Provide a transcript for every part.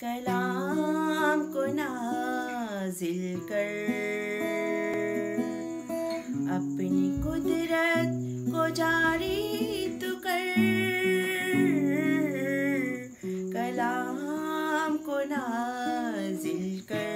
कलाम को नाजिल कर। अपनी कुदरत को जारी तो कर। कलाम को नाजिल कर।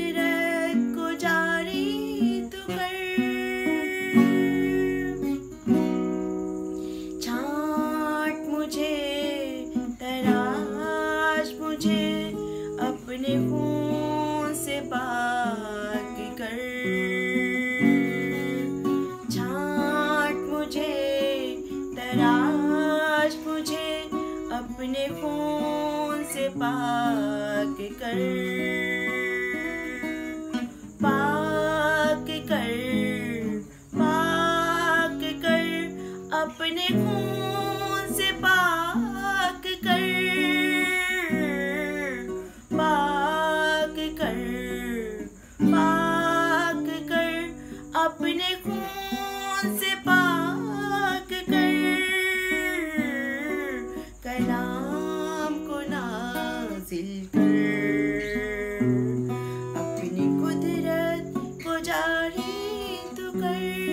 मुझे अपने खून से पाक कर। छाट मुझे, तराश मुझे अपने खून से पाक कर। पाक कर पाक कर अपने खून सिलकर अपनी कुदरत को जारी तो कर।